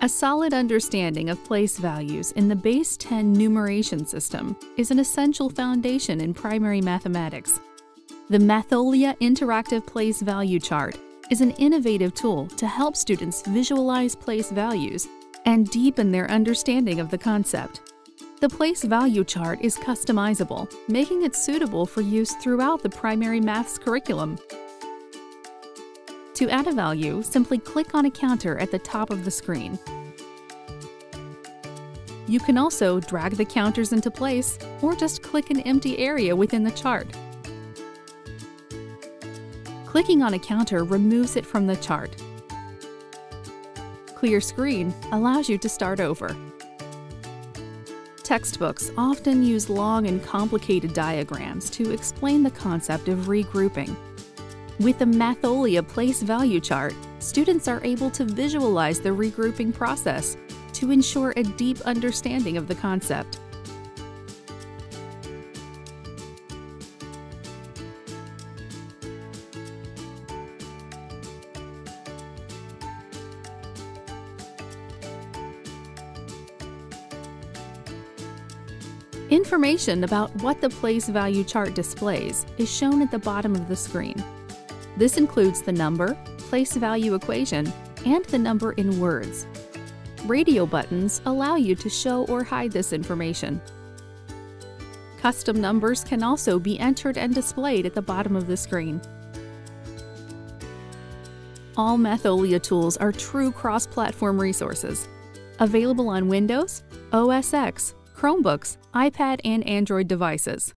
A solid understanding of place values in the base 10 numeration system is an essential foundation in primary mathematics. The Matholia Interactive Place Value Chart is an innovative tool to help students visualize place values and deepen their understanding of the concept. The place value chart is customizable, making it suitable for use throughout the primary maths curriculum. To add a value, simply click on a counter at the top of the screen. You can also drag the counters into place or just click an empty area within the chart. Clicking on a counter removes it from the chart. Clear Screen allows you to start over. Textbooks often use long and complicated diagrams to explain the concept of regrouping. With the Matholia Place Value Chart, students are able to visualize the regrouping process to ensure a deep understanding of the concept. Information about what the place value chart displays is shown at the bottom of the screen. This includes the number, place value equation, and the number in words. Radio buttons allow you to show or hide this information. Custom numbers can also be entered and displayed at the bottom of the screen. All Matholia tools are true cross-platform resources, available on Windows, OS X, Chromebooks, iPad, and Android devices.